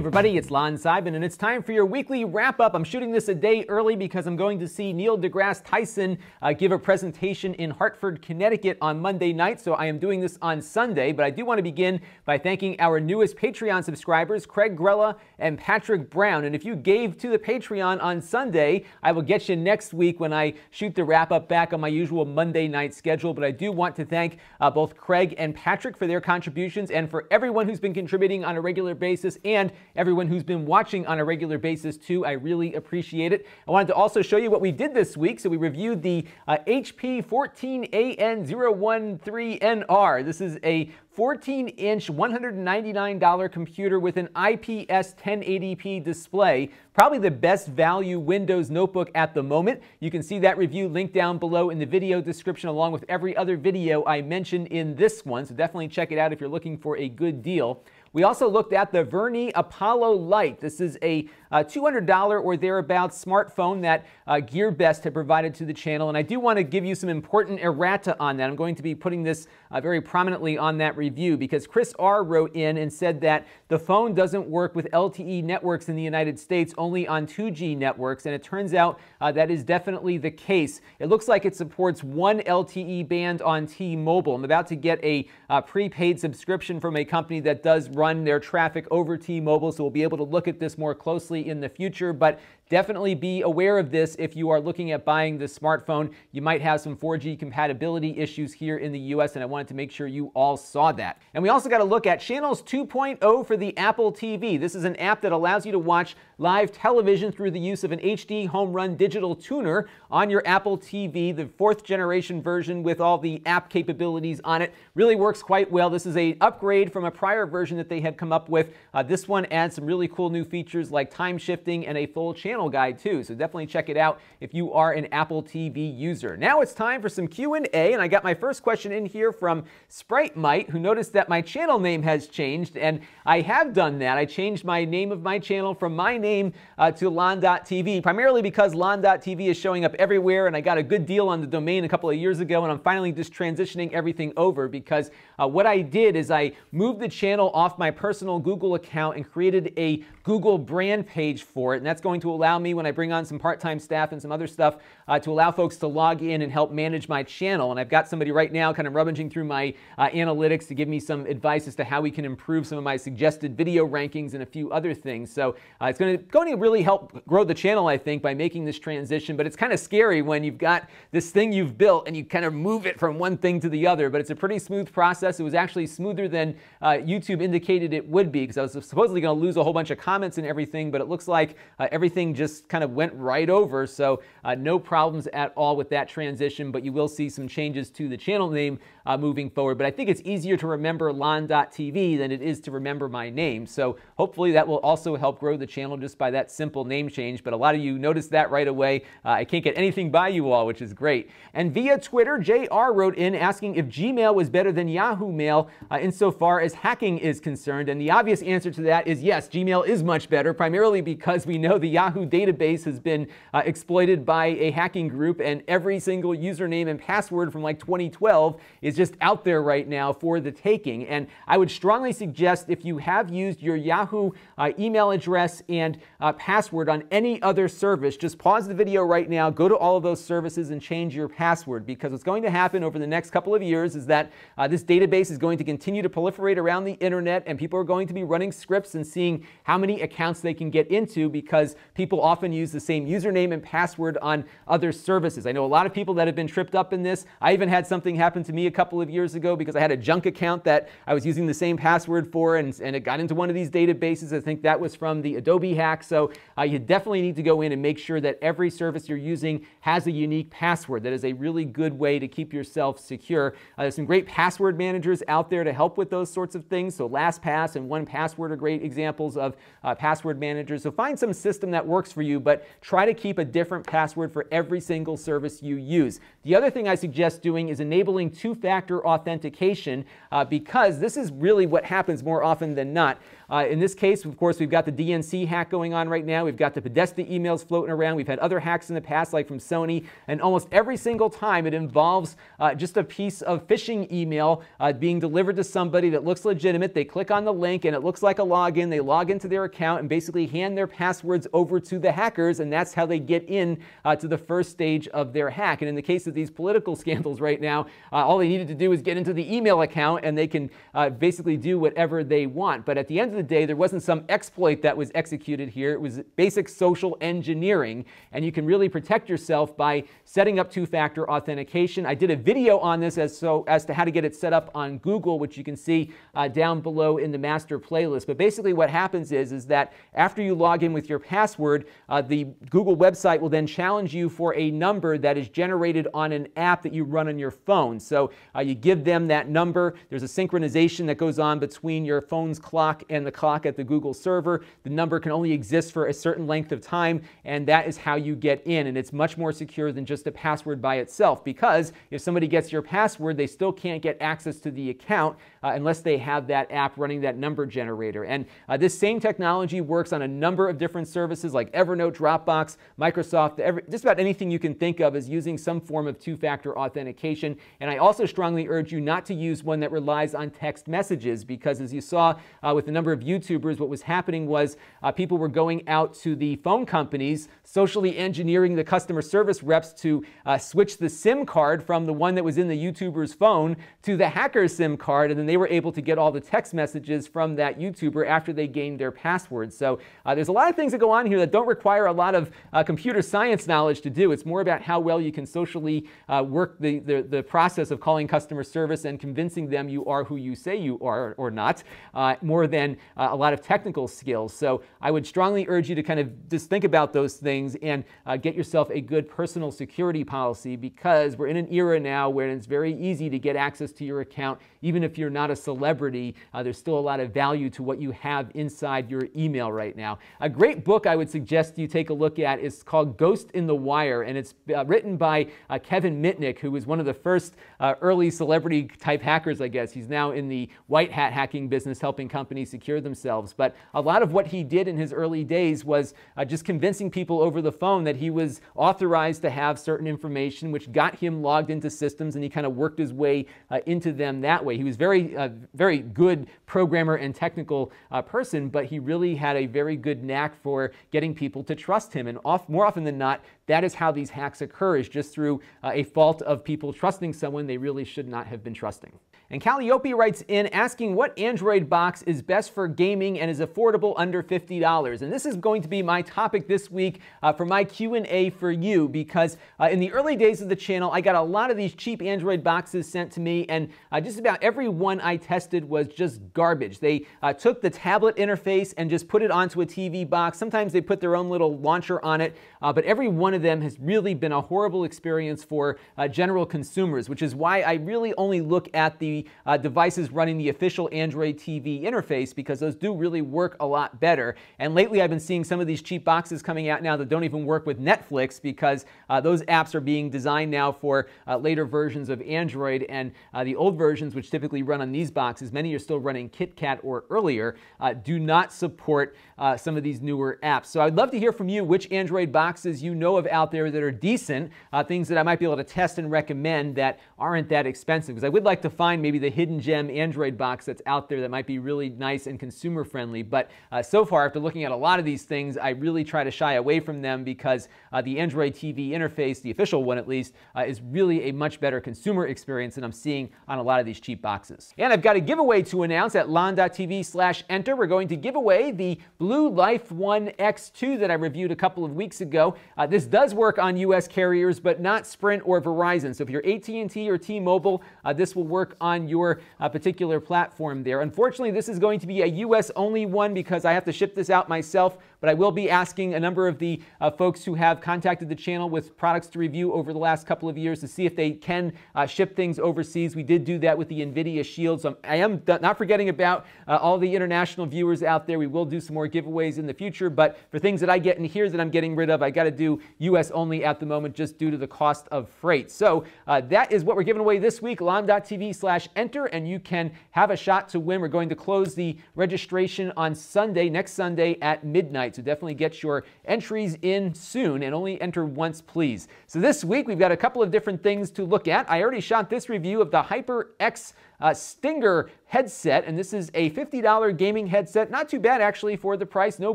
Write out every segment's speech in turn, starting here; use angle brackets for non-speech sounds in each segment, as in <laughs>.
everybody, it's Lon Seidman, and it's time for your weekly wrap up. I'm shooting this a day early because I'm going to see Neil deGrasse Tyson uh, give a presentation in Hartford, Connecticut on Monday night, so I am doing this on Sunday. But I do want to begin by thanking our newest Patreon subscribers, Craig Grella and Patrick Brown. And if you gave to the Patreon on Sunday, I will get you next week when I shoot the wrap up back on my usual Monday night schedule. But I do want to thank uh, both Craig and Patrick for their contributions and for everyone who's been contributing on a regular basis and everyone who's been watching on a regular basis too. I really appreciate it. I wanted to also show you what we did this week. So we reviewed the uh, HP 14AN013NR. This is a 14 inch, $199 computer with an IPS 1080p display. Probably the best value Windows notebook at the moment. You can see that review linked down below in the video description, along with every other video I mentioned in this one. So definitely check it out if you're looking for a good deal. We also looked at the Vernee Apollo Lite. This is a uh, $200 or thereabouts smartphone that uh, GearBest had provided to the channel. And I do want to give you some important errata on that. I'm going to be putting this uh, very prominently on that review because Chris R. wrote in and said that the phone doesn't work with LTE networks in the United States, only on 2G networks. And it turns out uh, that is definitely the case. It looks like it supports one LTE band on T-Mobile. I'm about to get a uh, prepaid subscription from a company that does run their traffic over T-Mobile, so we'll be able to look at this more closely in the future. But Definitely be aware of this if you are looking at buying this smartphone. You might have some 4G compatibility issues here in the US, and I wanted to make sure you all saw that. And we also got to look at Channels 2.0 for the Apple TV. This is an app that allows you to watch live television through the use of an HDHomeRun digital tuner on your Apple TV. The fourth generation version with all the app capabilities on it really works quite well. This is a upgrade from a prior version that they had come up with. Uh, this one adds some really cool new features like time shifting and a full channel guide too, so definitely check it out if you are an Apple TV user. Now it's time for some Q&A, and I got my first question in here from Sprite Mite, who noticed that my channel name has changed, and I have done that. I changed my name of my channel from my name uh, to Lon.tv, primarily because Lon.tv is showing up everywhere, and I got a good deal on the domain a couple of years ago, and I'm finally just transitioning everything over because uh, what I did is I moved the channel off my personal Google account and created a Google brand page for it, and that's going to allow me when I bring on some part-time staff and some other stuff uh, to allow folks to log in and help manage my channel. And I've got somebody right now kind of rummaging through my uh, analytics to give me some advice as to how we can improve some of my suggested video rankings and a few other things. So uh, it's going to, going to really help grow the channel, I think, by making this transition. But it's kind of scary when you've got this thing you've built and you kind of move it from one thing to the other. But it's a pretty smooth process. It was actually smoother than uh, YouTube indicated it would be because I was supposedly going to lose a whole bunch of comments and everything, but it looks like uh, everything just kind of went right over. So uh, no problems at all with that transition, but you will see some changes to the channel name uh, moving forward. But I think it's easier to remember lon.tv than it is to remember my name. So hopefully that will also help grow the channel just by that simple name change. But a lot of you noticed that right away. Uh, I can't get anything by you all, which is great. And via Twitter, JR wrote in asking if Gmail was better than Yahoo Mail uh, insofar as hacking is concerned. And the obvious answer to that is yes, Gmail is much better, primarily because we know the Yahoo database has been uh, exploited by a hacking group and every single username and password from like 2012 is just out there right now for the taking. And I would strongly suggest if you have used your Yahoo uh, email address and uh, password on any other service, just pause the video right now, go to all of those services and change your password because what's going to happen over the next couple of years is that uh, this database is going to continue to proliferate around the internet and people are going to be running scripts and seeing how many accounts they can get into because people often use the same username and password on other services. I know a lot of people that have been tripped up in this. I even had something happen to me a couple of years ago because I had a junk account that I was using the same password for and, and it got into one of these databases. I think that was from the Adobe hack. So uh, you definitely need to go in and make sure that every service you're using has a unique password. That is a really good way to keep yourself secure. Uh, there's some great password managers out there to help with those sorts of things. So LastPass and 1Password are great examples of uh, password managers. So find some system that works for you, but try to keep a different password for every single service you use. The other thing I suggest doing is enabling two factor authentication uh, because this is really what happens more often than not. Uh, in this case, of course, we've got the DNC hack going on right now. We've got the Podesta emails floating around. We've had other hacks in the past, like from Sony. And almost every single time it involves uh, just a piece of phishing email uh, being delivered to somebody that looks legitimate. They click on the link and it looks like a login. They log into their account and basically hand their passwords over to the hackers. And that's how they get in uh, to the first stage of their hack. And in the case of these political <laughs> scandals right now, uh, all they needed to do is get into the email account and they can uh, basically do whatever they want. But at the end of day, there wasn't some exploit that was executed here. It was basic social engineering, and you can really protect yourself by setting up two-factor authentication. I did a video on this as, so, as to how to get it set up on Google, which you can see uh, down below in the master playlist. But basically what happens is, is that after you log in with your password, uh, the Google website will then challenge you for a number that is generated on an app that you run on your phone. So uh, you give them that number. There's a synchronization that goes on between your phone's clock and the the clock at the Google server. The number can only exist for a certain length of time, and that is how you get in. And it's much more secure than just a password by itself because if somebody gets your password, they still can't get access to the account uh, unless they have that app running that number generator. And uh, this same technology works on a number of different services like Evernote, Dropbox, Microsoft, every, just about anything you can think of is using some form of two-factor authentication. And I also strongly urge you not to use one that relies on text messages because as you saw uh, with the number of of YouTubers, what was happening was uh, people were going out to the phone companies, socially engineering the customer service reps to uh, switch the SIM card from the one that was in the YouTuber's phone to the hacker's SIM card, and then they were able to get all the text messages from that YouTuber after they gained their password. So uh, there's a lot of things that go on here that don't require a lot of uh, computer science knowledge to do. It's more about how well you can socially uh, work the, the, the, process of calling customer service and convincing them you are who you say you are or not, uh, more than uh, a lot of technical skills. So I would strongly urge you to kind of just think about those things and uh, get yourself a good personal security policy because we're in an era now where it's very easy to get access to your account. Even if you're not a celebrity, uh, there's still a lot of value to what you have inside your email right now. A great book I would suggest you take a look at is called Ghost in the Wire, and it's uh, written by uh, Kevin Mitnick, who was one of the first uh, early celebrity type hackers, I guess. He's now in the white hat hacking business, helping companies secure themselves. But a lot of what he did in his early days was uh, just convincing people over the phone that he was authorized to have certain information, which got him logged into systems, and he kind of worked his way uh, into them that way. He was very, uh, very good programmer and technical uh, person, but he really had a very good knack for getting people to trust him. And off, more often than not, that is how these hacks occur, is just through uh, a fault of people trusting someone they really should not have been trusting. And Calliope writes in asking what Android box is best for gaming and is affordable under $50. And this is going to be my topic this week uh, for my Q&A for you because uh, in the early days of the channel, I got a lot of these cheap Android boxes sent to me and uh, just about every one I tested was just garbage. They uh, took the tablet interface and just put it onto a TV box. Sometimes they put their own little launcher on it, uh, but every one of them has really been a horrible experience for uh, general consumers, which is why I really only look at the uh, devices running the official Android TV interface because those do really work a lot better. And lately I've been seeing some of these cheap boxes coming out now that don't even work with Netflix because uh, those apps are being designed now for uh, later versions of Android and uh, the old versions which typically run on these boxes, many are still running KitKat or earlier, uh, do not support some of these newer apps. So I'd love to hear from you which Android boxes you know of out there that are decent, things that I might be able to test and recommend that aren't that expensive because I would like to find maybe the hidden gem Android box that's out there that might be really nice and consumer friendly. But uh, so far, after looking at a lot of these things, I really try to shy away from them because uh, the Android TV interface, the official one at least, uh, is really a much better consumer experience than I'm seeing on a lot of these cheap boxes. And I've got a giveaway to announce at lon.tv slash enter. We're going to give away the Blue Life 1 X2 that I reviewed a couple of weeks ago. Uh, this does work on US carriers, but not Sprint or Verizon. So if you're AT&T or T-Mobile, uh, this will work on your uh, particular platform there. Unfortunately, this is going to be a US only one because I have to ship this out myself, but I will be asking a number of the uh, folks who have contacted the channel with products to review over the last couple of years to see if they can uh, ship things overseas. We did do that with the NVIDIA Shield, so I am not forgetting about uh, all the international viewers out there. We will do some more giveaways in the future, but for things that I get in here that I'm getting rid of, I got to do US only at the moment just due to the cost of freight. So uh, that is what we're giving away this week, lon.tv slash enter, and you can have a shot to win. We're going to close the registration on Sunday, next Sunday at midnight. So definitely get your entries in soon and only enter once, please. So this week we've got a couple of different things to look at. I already shot this review of the HyperX uh, Stinger headset, and this is a $50 gaming headset. Not too bad actually for the price. No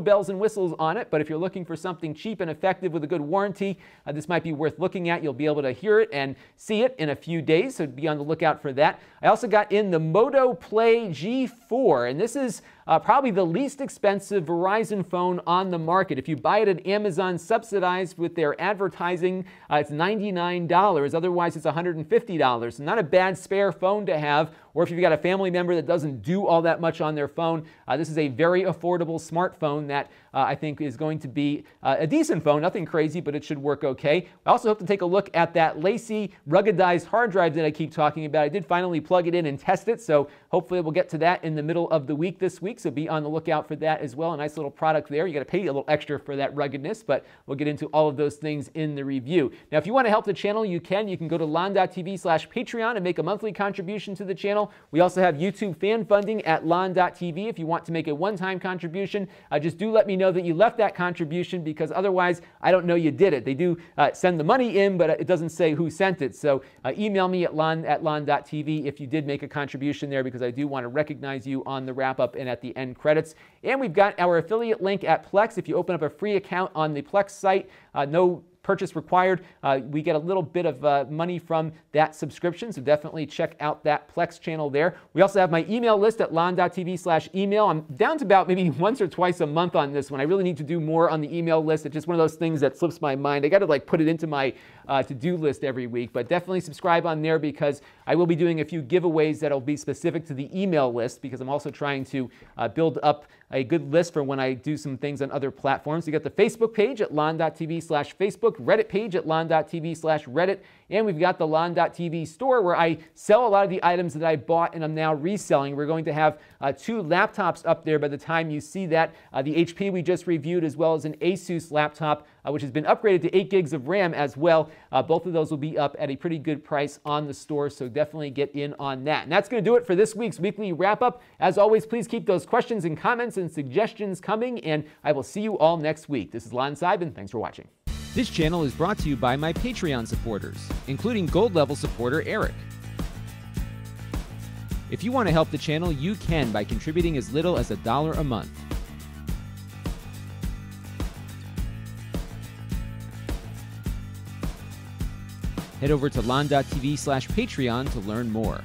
bells and whistles on it, but if you're looking for something cheap and effective with a good warranty, uh, this might be worth looking at. You'll be able to hear it and see it in a few days, so be on the lookout for that. I also got in the Moto Play G4, and this is uh, probably the least expensive Verizon phone on the market. If you buy it at Amazon subsidized with their advertising, uh, it's $99. Otherwise, it's $150. Not a bad spare phone to have or if you've got a family member that doesn't do all that much on their phone, uh, this is a very affordable smartphone that uh, I think is going to be uh, a decent phone. Nothing crazy, but it should work okay. I also hope to take a look at that LaCie ruggedized hard drive that I keep talking about. I did finally plug it in and test it, so hopefully we'll get to that in the middle of the week this week, so be on the lookout for that as well. A nice little product there. You got to pay a little extra for that ruggedness, but we'll get into all of those things in the review. Now, if you want to help the channel, you can. You can go to lon.tv slash Patreon and make a monthly contribution to the channel. We also have YouTube fan funding at lon.tv. If you want to make a one-time contribution, uh, just do let me know that you left that contribution because otherwise I don't know you did it. They do uh, send the money in, but it doesn't say who sent it. So uh, email me at lon at lon.tv if you did make a contribution there because I do want to recognize you on the wrap-up and at the end credits. And we've got our affiliate link at Plex. If you open up a free account on the Plex site, uh, no purchase required. Uh, we get a little bit of uh, money from that subscription, so definitely check out that Plex channel there. We also have my email list at lon.tv slash email. I'm down to about maybe <laughs> once or twice a month on this one. I really need to do more on the email list. It's just one of those things that slips my mind. I got to like put it into my uh, to-do list every week, but definitely subscribe on there because I will be doing a few giveaways that'll be specific to the email list because I'm also trying to uh, build up a good list for when I do some things on other platforms. You got the Facebook page at lon.tv slash Facebook, Reddit page at lon.tv slash Reddit, and we've got the lon.tv store where I sell a lot of the items that I bought and I'm now reselling. We're going to have uh, two laptops up there by the time you see that. Uh, the HP we just reviewed as well as an Asus laptop uh, which has been upgraded to 8 gigs of RAM as well. Uh, both of those will be up at a pretty good price on the store, so definitely get in on that. And that's going to do it for this week's weekly wrap up. As always, please keep those questions and comments and suggestions coming, and I will see you all next week. This is Lon Seidman. Thanks for watching. This channel is brought to you by my Patreon supporters, including gold level supporter Eric. If you want to help the channel, you can by contributing as little as a dollar a month. Head over to lon.tv slash Patreon to learn more.